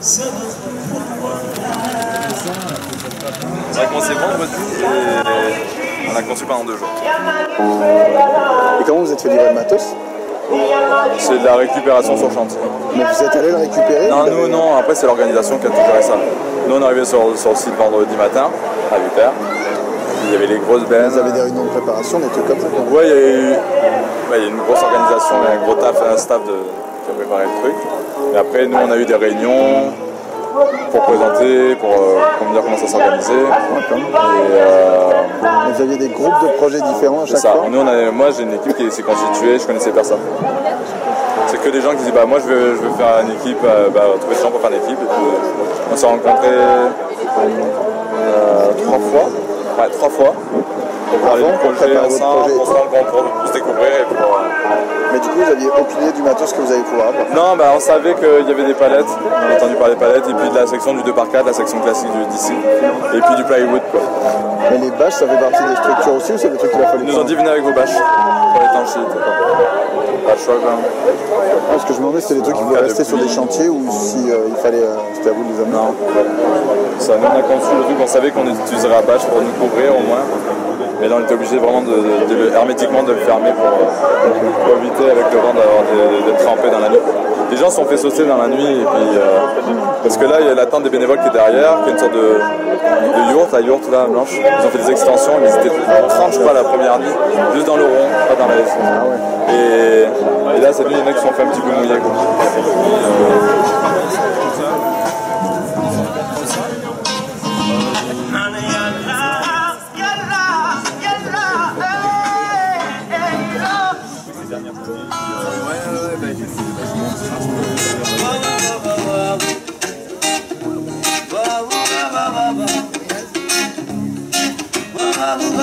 C'est vrai qu'on s'est vendredi et on a conçu pendant deux jours. Et comment vous êtes fait livrer le matos C'est de la récupération sur chantier. Mais vous êtes allé le récupérer Non, non, après c'est l'organisation qui a tout géré ça. Nous on est arrivé sur, sur le site vendredi matin à 8h. Il y avait les grosses bennes. Vous avez des réunions de préparation, des trucs comme ça. Ouais, il y a eu ouais, il y a une grosse organisation, il y a un gros taf, un staff de, qui a préparé le truc. Et après, nous, on a eu des réunions pour présenter, pour, euh, pour dire comment ça s'organisait. Euh, Vous aviez des groupes de projets différents à chaque ça. fois Nous, on a- moi, j'ai une équipe qui s'est constituée, je connaissais personne. C'est que des gens qui disent bah moi je veux, je veux faire une équipe, euh, bah, trouver des gens pour faire une équipe. Et puis, on s'est rencontrés euh, trois fois. Ouais, trois fois. Pour du pour préparer ensemble, pour se rendre compte, pour se découvrir et pour. euh, Mais du coup, vous aviez idée du matos que vous allez pouvoir avoir. Non, bah, on savait qu'il y avait des palettes, on a entendu parler des palettes, et puis de la section du 2x4, la section classique du DC, et puis du plywood. Quoi. Mais les bâches, ça fait partie des structures aussi ou c'est des trucs qu'il a fallu Ils nous ont dit venez avec vos bâches pour l'étanchéité. Pas le choix quand même. Ah, Ce que je me demandais, c'était des trucs qui pouvaient de rester sur des chantiers ou si euh, il fallait. euh, c'était à vous de les amener Non. Ça, nous on a conçu le truc, on savait qu'on utiliserait la bâche pour nous couvrir au moins. Mais là on était obligé vraiment de, de- de- hermétiquement de le fermer pour, euh, pour éviter avec le vent d'avoir des- d'être trempé dans la nuit. Les gens se sont fait sauter dans la nuit et puis euh, parce que là il y a la tente des bénévoles qui est derrière, qui est une sorte de, de yourte, la yourte là blanche. Ils ont fait des extensions, ils étaient 30 je crois la première nuit, juste dans le rond, pas dans la et, et là cette nuit il y en a qui sont fait un petit peu mouiller. quoi.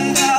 and I